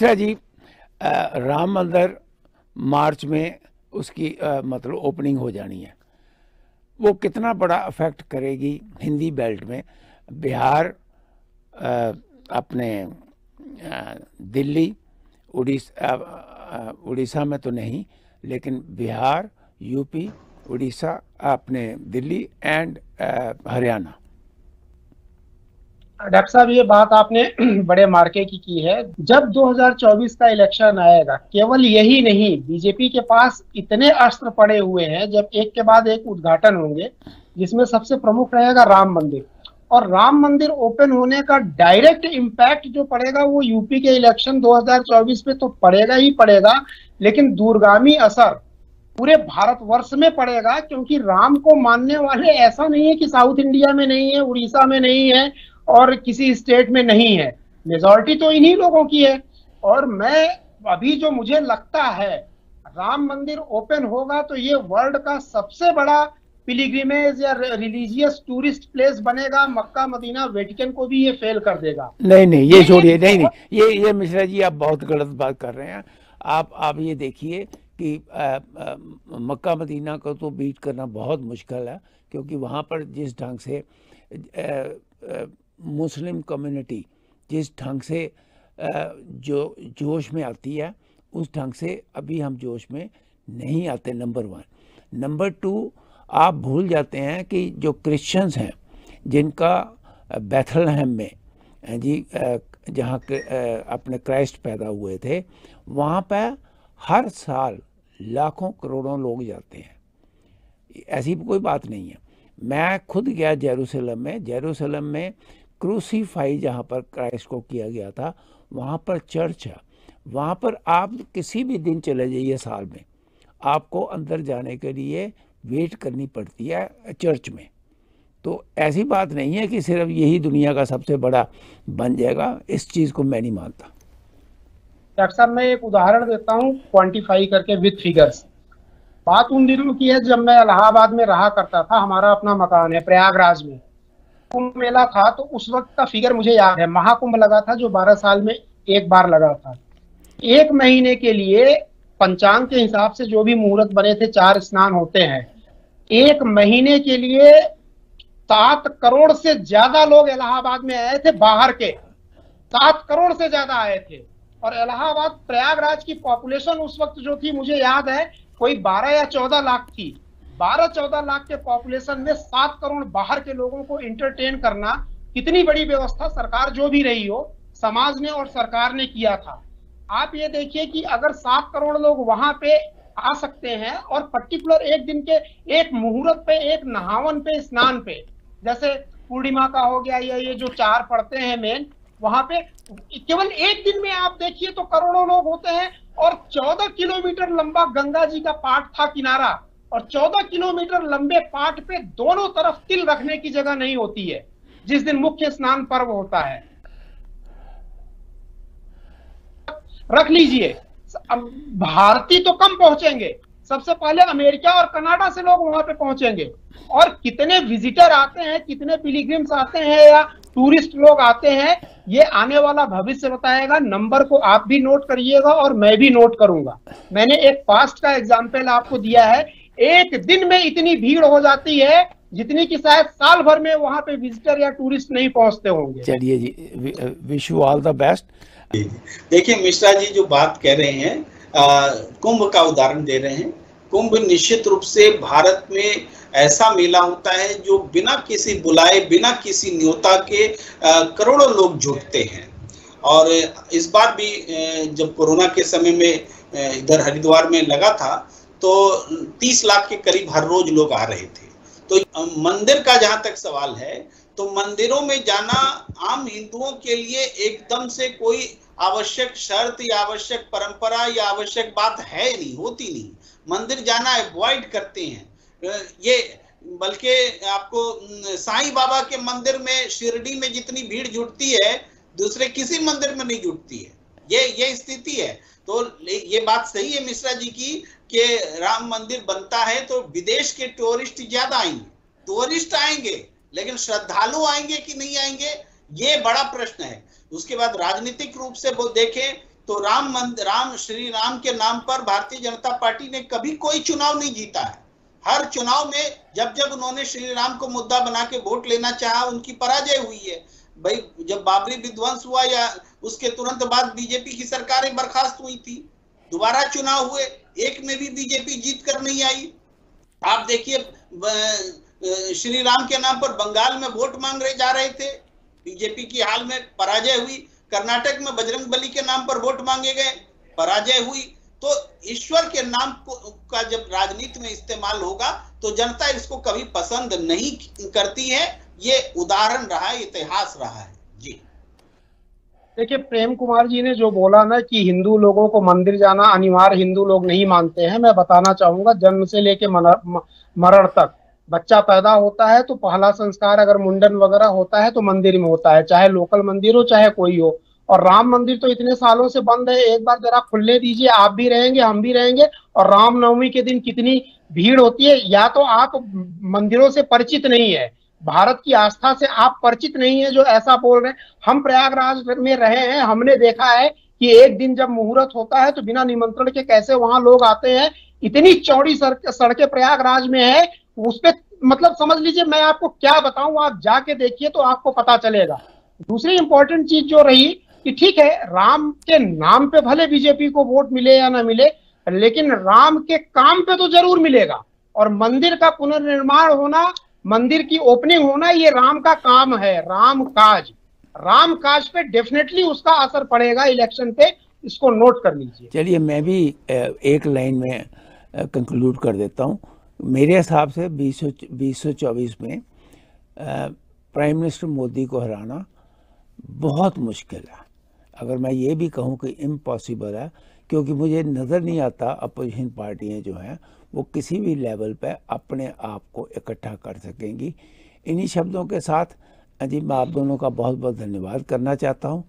मिश्रा जी राम मंदिर मार्च में उसकी मतलब ओपनिंग हो जानी है। वो कितना बड़ा अफेक्ट करेगी हिंदी बेल्ट में? बिहार अपने दिल्ली, उड़ीसा उड़ीसा में तो नहीं, लेकिन बिहार, यूपी, उड़ीसा, अपने दिल्ली एंड हरियाणा। डॉक्टर साहब, ये बात आपने बड़े मार्के की की है। जब 2024 का इलेक्शन आएगा, केवल यही नहीं, बीजेपी के पास इतने अस्त्र पड़े हुए हैं, जब एक के बाद एक उद्घाटन होंगे, जिसमें सबसे प्रमुख रहेगा राम मंदिर। और राम मंदिर ओपन होने का डायरेक्ट इम्पैक्ट जो पड़ेगा, वो यूपी के इलेक्शन 2024 पे तो पड़ेगा ही पड़ेगा, लेकिन दूरगामी असर पूरे भारतवर्ष में पड़ेगा, क्योंकि राम को मानने वाले ऐसा नहीं है कि साउथ इंडिया में नहीं है, उड़ीसा में नहीं है और किसी स्टेट में नहीं है। मेजोरिटी तो इन्हीं लोगों की है। और मैं अभी जो मुझे लगता है राम मंदिर ओपन होगा तो ये वर्ल्ड का सबसे बड़ा पिलीग्रिमेज या रिलीजियस टूरिस्ट प्लेस बनेगा। मक्का मदीना वेटिकन को भी ये फेल कर देगा। नहीं नहीं ये छोड़िए नहीं नहीं ये ये मिश्रा जी आप बहुत गलत बात कर रहे हैं। आप आप ये देखिए कि आ, आ, मक्का मदीना को तो बीट करना बहुत मुश्किल है क्योंकि वहाँ पर जिस ढंग से आ, आ, मुस्लिम कम्युनिटी जिस ढंग से जो, जोश में आती है, उस ढंग से अभी हम जोश में नहीं आते नंबर वन नंबर टू आप भूल जाते हैं कि जो क्रिश्चियंस हैं, जिनका बैथलहम में जी जहाँ अपने क्राइस्ट पैदा हुए थे, वहाँ पर हर साल लाखों करोड़ों लोग जाते हैं। ऐसी कोई बात नहीं है। मैं खुद गया जेरूसलम में। जेरूसलम में क्रूसीफाई जहाँ पर क्राइस्ट को किया गया था, वहाँ पर चर्च है। वहाँ पर आप किसी भी दिन चले जाइए साल में। आपको अंदर जाने के लिए वेट करनी पड़ती है चर्च में। तो ऐसी बात नहीं है कि सिर्फ़ यही दुनिया का सबसे बड़ा बन जाएगा, इस चीज़ को मैं नहीं मानता। डॉक्टर साहब, मैं एक उदाहरण देता हूँ क्वांटिफाई करके विथ फिगर्स। बात उन दिनों की है जब मैं इलाहाबाद में रहा करता था, हमारा अपना मकान है प्रयागराज में। कुंभ मेला था तो उस वक्त का फिगर मुझे याद है। महाकुंभ लगा था, जो 12 साल में एक बार लगा था। एक महीने के लिए पंचांग के हिसाब से जो भी मुहूर्त बने थे, चार स्नान होते हैं। एक महीने के लिए सात करोड़ से ज़्यादा लोग इलाहाबाद में आए थे, बाहर के। सात करोड़ से ज़्यादा आए थे। और इलाहाबाद प्रयागराज की पॉपुलेशन उस वक्त जो थी, मुझे याद है, कोई बारह या चौदह लाख थी। बारह चौदह लाख के पॉपुलेशन में सात करोड़ बाहर के लोगों को इंटरटेन करना कितनी बड़ी व्यवस्था सरकार जो भी रही हो, समाज ने और सरकार ने किया था। आप ये देखिए कि अगर सात करोड़ लोग वहाँ पे आ सकते हैं और पर्टिकुलर एक दिन के एक मुहूर्त पे, एक नहावन पे, स्नान पे, जैसे पूर्णिमा का हो गया या ये जो चार पड़ते हैं मेन वहाँ पे केवल एक दिन में आप देखिए तो करोड़ों लोग होते हैं और चौदह किलोमीटर लंबा गंगा जी का पाठ था किनारा। और चौदह किलोमीटर लंबे पाठ पे दोनों तरफ़ तिल रखने की जगह नहीं होती है, जिस दिन मुख्य स्नान पर्व होता है। रख लीजिए। भारतीय तो कम पहुँचेंगे। सबसे पहले अमेरिका और कनाडा से लोग वहाँ पे पहुँचेंगे। और कितने विजिटर आते हैं, कितने पिलीग्रिम्स आते हैं या टूरिस्ट लोग आते हैं, ये आने वाला भविष्य बताएगा। नंबर को आप भी नोट करिएगा और मैं भी नोट करूँगा। मैंने एक पास्ट का एग्ज़ाम्पल आपको दिया है। एक दिन में इतनी भीड़ हो जाती है जितनी की शायद साल भर में वहाँ पे विजिटर या टूरिस्ट नहीं पहुँचते होंगे। चलिए जी wish you all the best देखिए मिश्रा जी जो बात कह रहे हैं कुंभ का उदाहरण दे रहे हैं। कुंभ निश्चित रूप से भारत में ऐसा मेला होता है जो बिना किसी बुलाए बिना किसी न्योता के करोड़ों लोग जुटते हैं। और इस बार भी जब कोरोना के समय में इधर हरिद्वार में लगा था तो 30 लाख के करीब हर रोज लोग आ रहे थे। तो मंदिर का जहाँ तक सवाल है तो मंदिरों में जाना आम हिंदुओं के लिए एकदम से कोई आवश्यक शर्त या आवश्यक परंपरा या आवश्यक बात है नहीं, होती नहीं। मंदिर जाना अवॉइड करते हैं। ये बल्कि आपको साईं बाबा के मंदिर में, शिरडी में जितनी भीड़ जुटती है, दूसरे किसी मंदिर में नहीं जुटती है। ये ये स्थिति है। तो ये बात सही है मिश्रा जी की कि राम मंदिर बनता है तो विदेश के टूरिस्ट ज़्यादा आएँगे। टूरिस्ट आएँगे, लेकिन श्रद्धालु आएँगे कि नहीं आएँगे, ये बड़ा प्रश्न है। उसके बाद राजनीतिक रूप से वो देखें तो राम मंदिर राम, श्री राम के नाम पर भारतीय जनता पार्टी ने कभी कोई चुनाव नहीं जीता है। हर चुनाव में जब जब उन्होंने श्री राम को मुद्दा बना के वोट लेना चाहा, उनकी पराजय हुई है। भाई, जब बाबरी विध्वंस हुआ या उसके तुरंत बाद बीजेपी की सरकारें बर्खास्त हुई थी दोबारा चुनाव हुए, एक में भी बीजेपी जीत कर नहीं आई। आप देखिए श्री राम के नाम पर बंगाल में वोट मांग रहे जा रहे थे। बीजेपी की हाल में पराजय हुई। कर्नाटक में बजरंग बली के नाम पर वोट मांगे गए, पराजय हुई। तो ईश्वर के नाम को, का जब राजनीति में इस्तेमाल होगा तो जनता इसको कभी पसंद नहीं करती है। ये उदाहरण रहा है इतिहास रहा है। देखिए, प्रेम कुमार जी ने जो बोला ना कि हिंदू लोगों को मंदिर जाना अनिवार्य हिंदू लोग नहीं मानते हैं, मैं बताना चाहूँगा जन्म से लेके मरण तक। बच्चा पैदा होता है तो पहला संस्कार अगर मुंडन वगैरह होता है तो मंदिर में होता है, चाहे लोकल मंदिर हो, चाहे कोई हो। और राम मंदिर तो इतने सालों से बंद है, एक बार जरा खुलने दीजिए, आप भी रहेंगे, हम भी रहेंगे। और रामनवमी के दिन कितनी भीड़ होती है, या तो आप मंदिरों से परिचित नहीं है भारत की आस्था से आप परिचित नहीं है जो ऐसा बोल रहे हैं। हम प्रयागराज में रहे हैं, हमने देखा है कि एक दिन जब मुहूर्त होता है तो बिना निमंत्रण के कैसे वहाँ लोग आते हैं। इतनी चौड़ी सड़क प्रयागराज में है उस पर मतलब समझ लीजिए मैं आपको क्या बताऊँ, आप जाके देखिए तो आपको पता चलेगा। दूसरी इंपॉर्टेंट चीज़ जो रही कि ठीक है, राम के नाम पे भले बीजेपी को वोट मिले या ना मिले, लेकिन राम के काम पे तो ज़रूर मिलेगा। और मंदिर का पुनर्निर्माण होना मंदिर की ओपनिंग होना ये राम का काम है, राम काज। राम काज पे डेफिनेटली उसका असर पड़ेगा इलेक्शन पे, इसको नोट कर लीजिए। चलिए, मैं भी एक लाइन में कंक्लूड कर देता हूँ। मेरे हिसाब से बीस सौ में प्राइम मिनिस्टर मोदी को हराना बहुत मुश्किल है। अगर मैं ये भी कहूँ कि इम्पॉसिबल है क्योंकि मुझे नज़र नहीं आता अपोजिशन पार्टियाँ जो हैं, वो किसी भी लेवल पर अपने आप को इकट्ठा कर सकेंगी। इन्हीं शब्दों के साथ अजीब मैं आप दोनों का बहुत बहुत धन्यवाद करना चाहता हूँ।